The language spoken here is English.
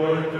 Lord,